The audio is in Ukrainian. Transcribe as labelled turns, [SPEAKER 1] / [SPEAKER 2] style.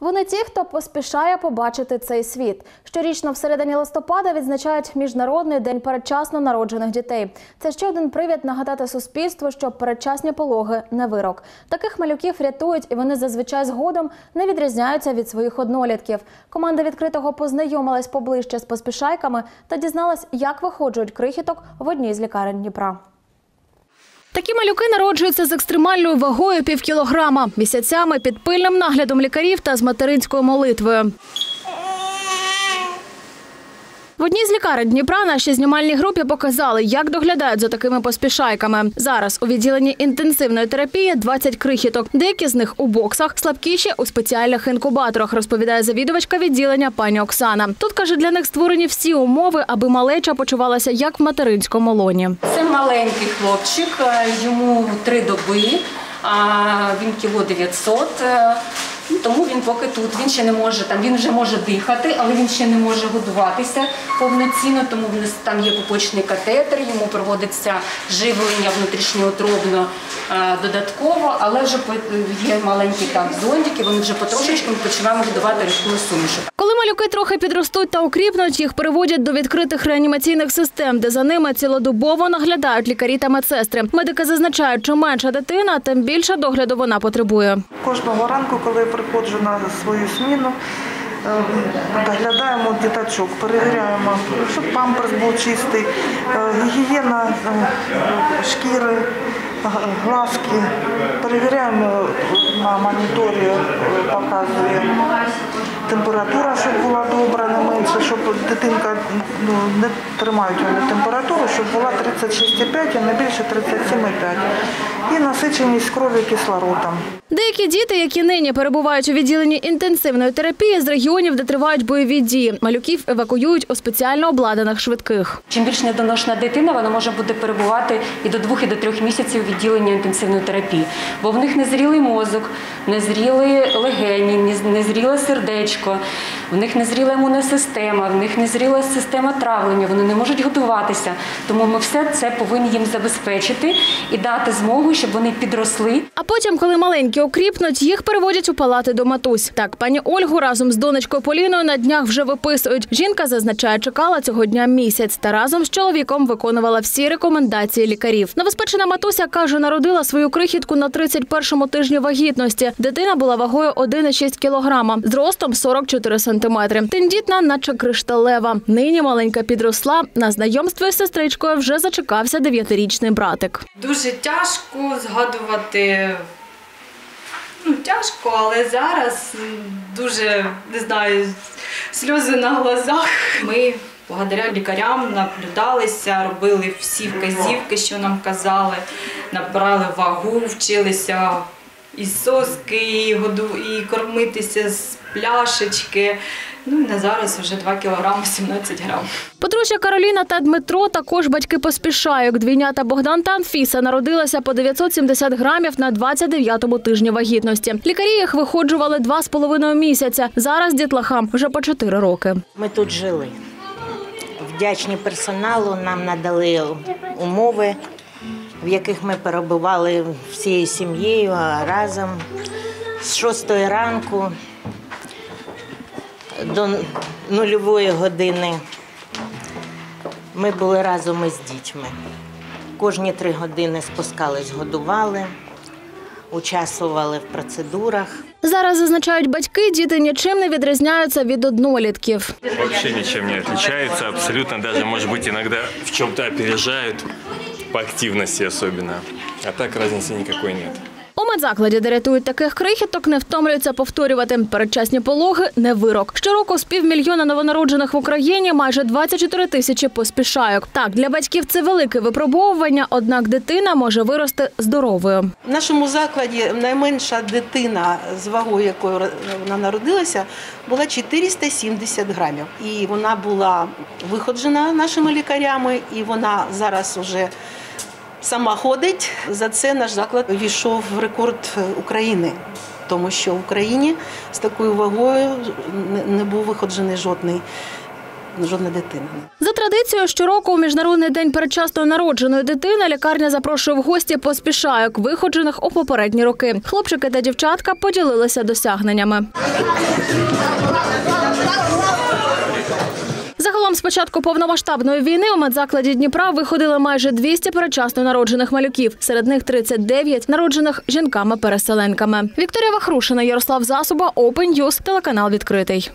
[SPEAKER 1] Вони ті, хто поспішає побачити цей світ. Щорічно в середині листопада відзначають міжнародний день передчасно народжених дітей. Це ще один привід нагадати суспільству, що передчасні пологи не вирок. Таких малюків рятують, і вони зазвичай згодом не відрізняються від своїх однолітків. Команда відкритого познайомилась поближче з поспішайками та дізналась, як виходжують крихіток в одній з лікарень Дніпра. Такі малюки народжуються з екстремальною вагою півкілограма, місяцями під пильним наглядом лікарів та з материнською молитвою. В одній з лікарень Дніпра нашій знімальній групі показали, як доглядають за такими поспішайками. Зараз у відділенні інтенсивної терапії 20 крихіток. Деякі з них у боксах, слабкіші у спеціальних інкубаторах, розповідає завідувачка відділення пані Оксана. Тут каже, для них створені всі умови, аби малеча почувалася як в материнському лоні.
[SPEAKER 2] Це маленький хлопчик, е, йому три доби, він кіло 900. Тому він поки тут. Він ще не може там. Він вже може дихати, але він ще не може годуватися повноцінно. Тому в там є пупочний катетер. Йому проводиться живлення внутрішньоутробно додатково, але вже по- є маленькі там зондики. Вони вже потрошечку починаємо годувати рідкою сумішу.
[SPEAKER 1] Коли малюки трохи підростуть та укріпнуть, їх переводять до відкритих реанімаційних систем, де за ними цілодобово наглядають лікарі та медсестри. Медики зазначають, що менша дитина, тим більше догляду вона потребує.
[SPEAKER 3] Кожного ранку, коли я приходжу на свою зміну, е, доглядаємо діточок, перевіряємо, щоб памперс був чистий, е, гігієна е, шкіри, г- глазки. Перевіряємо на моніторі, е, показує температура, щоб була добра, не менше, щоб дитинка ну, не тримають температуру, щоб була 36,5, а не більше 37,5. І насиченість крові кислородом.
[SPEAKER 1] Деякі діти, які нині перебувають у відділенні інтенсивної терапії з регіонів, де тривають бойові дії, малюків евакуюють у спеціально обладнаних швидких.
[SPEAKER 2] Чим більш недоношена дитина, вона може буде перебувати і до двох, і до трьох місяців у відділенні інтенсивної терапії, бо в них незрілий мозок, незріли легені, нез- незріле сердечко, в них незріла імунна система, в них незріла система травлення, вони не можуть готуватися. Тому ми все це повинні їм забезпечити і дати змогу, щоб вони підросли
[SPEAKER 1] А потім, коли маленькі окріпнуть, їх переводять у палати до матусь. Так, пані Ольгу разом з донечкою Поліною на днях вже виписують. Жінка зазначає, чекала цього дня місяць та разом з чоловіком виконувала всі рекомендації лікарів. Новоспечена матуся каже, народила свою крихітку на 31-му тижні вагітності. Дитина була вагою 1,6 кілограма, зростом 44 сантиметри. Тендітна, наче кришталева. Нині маленька підросла. На знайомство із сестричкою вже зачекався дев'ятирічний братик.
[SPEAKER 4] Дуже тяжко згадувати. Ну, тяжко, але зараз дуже не знаю, сльози на глазах. Ми благодаря лікарям наблюдалися, робили всі вказівки, що нам казали, набрали вагу, вчилися і соски, і, году, і кормитися з пляшечки. Ну і на зараз вже 2 кг 17 грам.
[SPEAKER 1] Подружжя Кароліна та Дмитро також батьки поспішають. Двійнята Богдан та Анфіса народилася по 970 грамів на 29-му тижні вагітності. Лікарі їх виходжували два з половиною місяця. Зараз дітлахам вже по 4 роки.
[SPEAKER 5] Ми тут жили. Вдячні персоналу нам надали умови, в яких ми перебували всією сім'єю а разом з 6 ранку до нульової години. Ми були разом із дітьми. Кожні три години спускались, годували, участвували в процедурах.
[SPEAKER 1] Зараз зазначають батьки, діти нічим не відрізняються від однолітків.
[SPEAKER 6] Вообще ничем не отличаются, абсолютно даже, может быть, иногда в чем-то опережают, по активности особенно. А так разницы никакой нет.
[SPEAKER 1] У медзакладі, де рятують таких крихіток, не втомлюються повторювати. Передчасні пологи не вирок. Щороку з півмільйона новонароджених в Україні майже 24 тисячі поспішайок. Так, для батьків це велике випробовування, однак дитина може вирости здоровою.
[SPEAKER 7] В нашому закладі найменша дитина з вагою, якою вона народилася, була 470 грамів. І вона була виходжена нашими лікарями, і вона зараз вже сама ходить. За це наш заклад війшов в рекорд України. Тому що в Україні з такою вагою не- не був виходжений жодний, жодна дитина.
[SPEAKER 1] За традицією, щороку у міжнародний день передчасно народженої дитини лікарня запрошує в гості поспішайок, виходжених у попередні роки. Хлопчики та дівчатка поділилися досягненнями. Загалом з повномасштабної війни у медзакладі Дніпра виходили майже 200 передчасно народжених малюків. Серед них 39 народжених жінками-переселенками. Вікторія Вахрушина, Ярослав Засуба, Open News, телеканал відкритий.